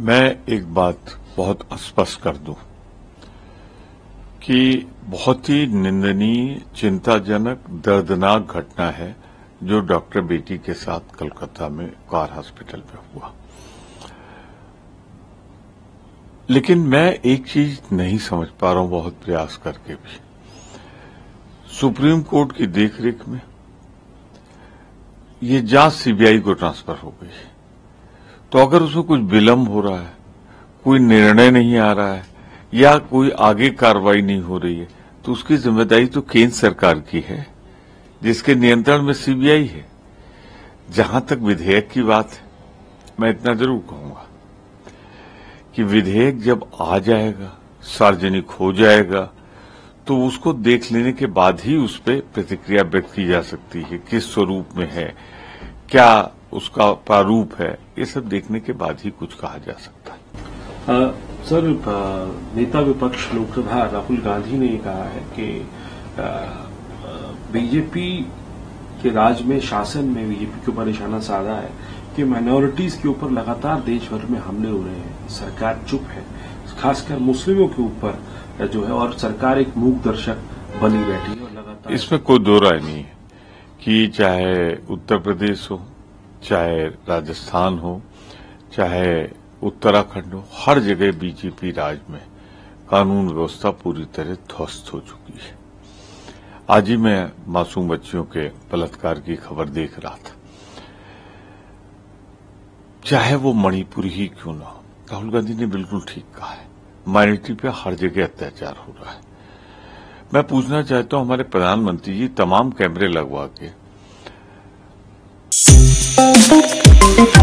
मैं एक बात बहुत स्पष्ट कर दूँ कि बहुत ही निंदनीय, चिंताजनक, दर्दनाक घटना है जो डॉक्टर बेटी के साथ कलकत्ता में कार हॉस्पिटल में हुआ। लेकिन मैं एक चीज़ नहीं समझ पा रहा हूँ, बहुत प्रयास करके भी। सुप्रीम कोर्ट की देखरेख में ये जाँच सीबीआई को ट्रांसफ़र हो गई। तो अगर उसमें कुछ विलंब हो रहा है, कोई निर्णय नहीं आ रहा है, या कोई आगे कार्रवाई नहीं हो रही है तो उसकी ज़िम्मेदारी तो केंद्र सरकार की है, जिसके नियंत्रण में सीबीआई है। जहाँ तक विधेयक की बात है, मैं इतना ज़रूर कहूँगा कि विधेयक जब आ जाएगा, सार्वजनिक हो जाएगा तो उसको देख लेने के बाद ही उस पर प्रतिक्रिया व्यक्त की जा सकती है, किस स्वरूप में है, क्या उसका प्रारूप है ये सब देखने के बाद ही कुछ कहा जा सकता है। आ, सर नेता विपक्ष लोकसभा राहुल गांधी ने कहा है कि बीजेपी के राज में शासन में बीजेपी के ऊपर निशाना साधा है कि माइनॉरिटीज के ऊपर लगातार देश भर में हमले हो रहे हैं। सरकार चुप है। खासकर मुस्लिमों के ऊपर जो है और सरकार एक मूक दर्शक बनी बैठी है और लगातार इसमें कोई दो राय नहीं है कि चाहे उत्तर प्रदेश हो चाहे राजस्थान हो, चाहे उत्तराखंड हो, हर जगह बीजेपी राज में कानून व्यवस्था पूरी तरह ध्वस्त हो चुकी है। आज ही मैं मासूम बच्चियों के बलात्कार की खबर देख रहा था। चाहे वो मणिपुर ही क्यों ना हो, राहुल गांधी ने बिल्कुल ठीक कहा है। माइनॉरिटी पे हर जगह अत्याचार हो रहा है। मैं पूछना चाहता हूँ, हमारे प्रधानमंत्री जी, तमाम कैमरे लगवा के Thank you.